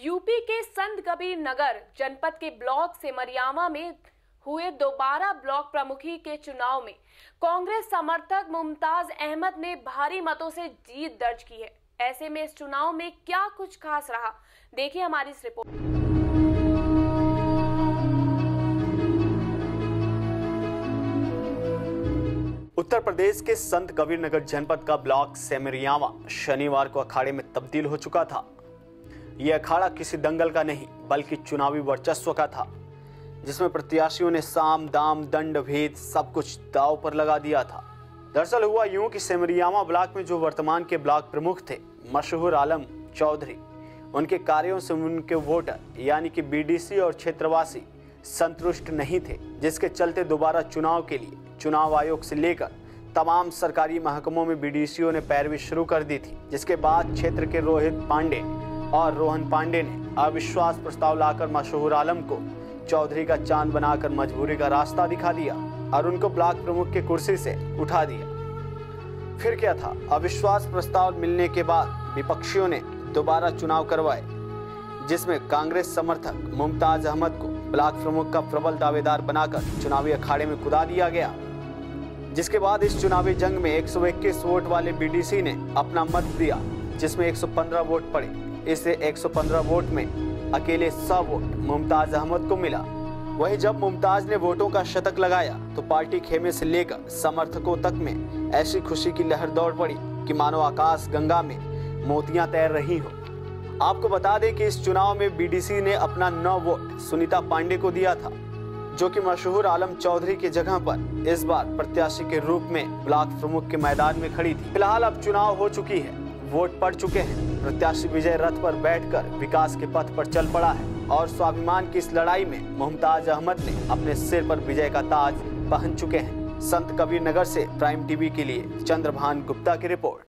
UP के संत कबीर नगर जनपद के ब्लॉक सेमरियावा में हुए दोबारा ब्लॉक प्रमुखी के चुनाव में कांग्रेस समर्थक मुमताज़ अहमद ने भारी मतों से जीत दर्ज की है। ऐसे में इस चुनाव में क्या कुछ खास रहा? देखिए हमारी इस रिपोर्ट। उत्तर प्रदेश के संत कबीर नगर जनपद का ब्लॉक सेमरियावा शनिवार को अखाड़े में तब्दील हो चुका था। यह अखाड़ा किसी दंगल का नहीं, बल्कि चुनावी वर्चस्व का था, जिसमें प्रत्याशियों ने साम, दाम, दंड, भेद सब कुछ दाव पर लगा दिया था। दरअसल हुआ यूँ कि सेमरियावा ब्लॉक में जो वर्तमान के ब्लॉक प्रमुख थे, मशहूर आलम चौधरी, उनके कार्यों से उनके वोटर, यानी कि बीडीसी और क्षेत्रवासी, संतुष्ट नहीं थे, जिसके चलते दोबारा चुनाव के लिए, चुनाव आयोग से लेकर तमाम सरकारी महकमों में बीडीसीओ ने पैरवी शुरू कर दी थी, जिसके बाद क्षेत्र के रोहित पांडे और रोहन पांडे ने अविश्वास प्रस्ताव लाकर मशहूर आलम को चौधरी का चाँद बनाकर मजबूरी का रास्ता दिखा दिया और उनको ब्लॉक प्रमुख की कुर्सी से उठा दिया। फिर क्या था? अविश्वास प्रस्ताव मिलने के बाद विपक्षियों ने दोबारा चुनाव करवाए, जिसमें कांग्रेस समर्थक मुमताज़ अहमद को ब्लॉक प्रमुख का प्रबल दावेदार बनाकर चुनावी अखाड़े में कुदा दिया गया। जिसके बाद इस चुनावी जंग में 121 वोट वाले बीडीसी ने अपना मत दिया, जिसमें 115 वोट पड़े। इससे 115 वोट में अकेले 100 वोट मुमताज़ अहमद को मिला। वहीं जब मुमताज़ ने वोटों का शतक लगाया तो पार्टी खेमे से लेकर समर्थकों तक में ऐसी खुशी की लहर दौड़ पड़ी कि मानो आकाश गंगा में मोतियाँ तैर रही हो। आपको बता दें कि इस चुनाव में बीडीसी ने अपना नौ वोट सुनीता पांडे को दिया था, जो कि मशहूर आलम चौधरी की जगह पर इस बार प्रत्याशी के रूप में ब्लॉक प्रमुख के मैदान में खड़ी थी। फ़िलहाल अब चुनाव हो चुकी है। वोट पड़ चुके हैं। प्रत्याशी विजय रथ पर बैठकर विकास के पथ पर चल पड़ा है और स्वाभिमान की इस लड़ाई में मुमताज़ अहमद ने अपने सिर पर विजय का ताज पहन चुके हैं। संत कबीर नगर से प्राइम टीवी के लिए चंद्रभान गुप्ता की रिपोर्ट।